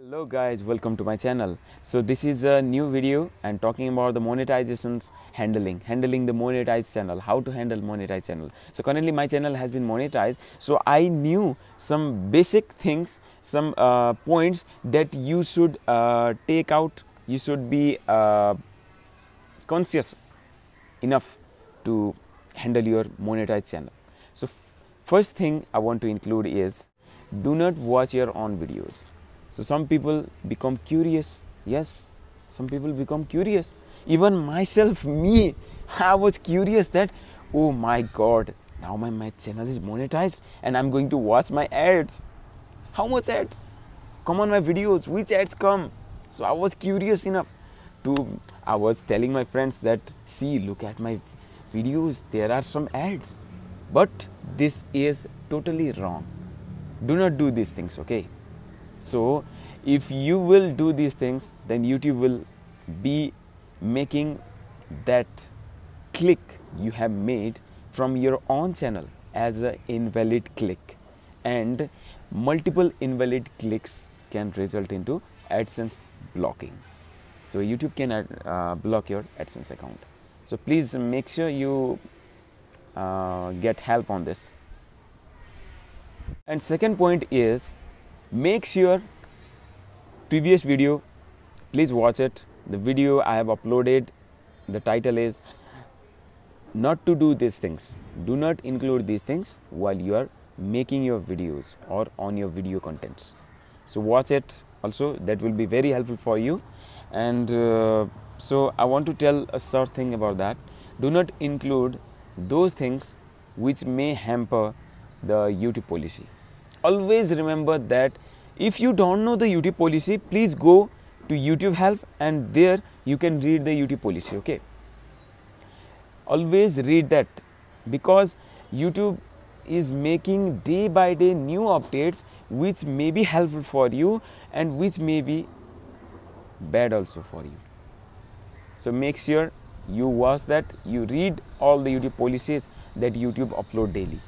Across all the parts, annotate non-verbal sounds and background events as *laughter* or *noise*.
hello guys welcome to my channel. So this is a new video and talking about the monetizations handling handling the monetized channel how to handle monetized channel. So currently my channel has been monetized. So i knew some basic things some uh, points that you should uh, take out. You should be uh, conscious enough to handle your monetized channel. So first thing i want to include is do not watch your own videos so some people become curious. Yes, some people become curious. Even myself, *laughs* me, I was curious that, oh my god, now my, my channel is monetized and I'm going to watch my ads. How much ads come on my videos? Which ads come? So I was curious enough to, I was telling my friends that, see, look at my videos, there are some ads. But this is totally wrong. Do not do these things, okay? So, if you will do these things, then YouTube will be making that click you have made from your own channel as an invalid click and multiple invalid clicks can result into AdSense blocking. So YouTube can uh, block your AdSense account. So please make sure you uh, get help on this. And second point is make sure previous video please watch it. The video i have uploaded the title is not to do these things. Do not include these things while you are making your videos or on your video contents. So watch it also. That will be very helpful for you. And uh, so i want to tell a short thing about that. Do not include those things which may hamper the youtube policy always remember that if you don't know the YouTube policy, please go to YouTube help and there you can read the YouTube policy. Okay. Always read that because YouTube is making day by day new updates which may be helpful for you and which may be bad also for you. So make sure you watch that, you read all the YouTube policies that YouTube upload daily.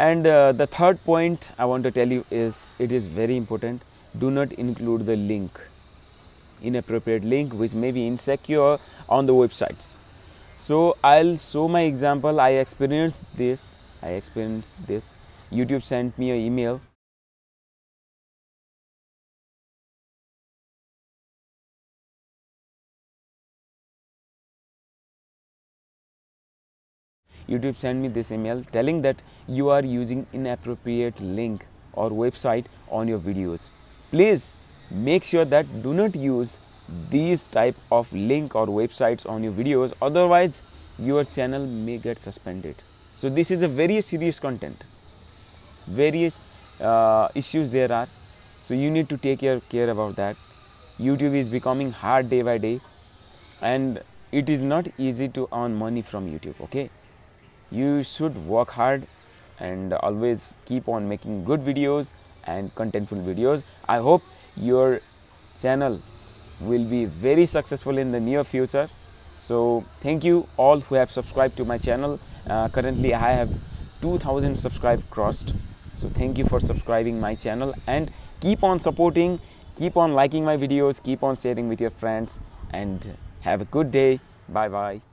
And uh, the third point I want to tell you is it is very important. Do not include the link, inappropriate link which may be insecure on the websites. So I'll show my example. I experienced this. I experienced this. YouTube sent me an email YouTube sent me this email telling that you are using inappropriate link or website on your videos. Please make sure that do not use these type of link or websites on your videos otherwise your channel may get suspended. So this is a very serious content. Various uh, issues there are. So you need to take care, care about that. YouTube is becoming hard day by day and it is not easy to earn money from YouTube. Okay you should work hard and always keep on making good videos and contentful videos. I hope your channel will be very successful in the near future. So thank you all who have subscribed to my channel. Uh, currently i have 2000 subscribed crossed. So thank you for subscribing my channel and keep on supporting keep on liking my videos keep on sharing with your friends and have a good day. Bye bye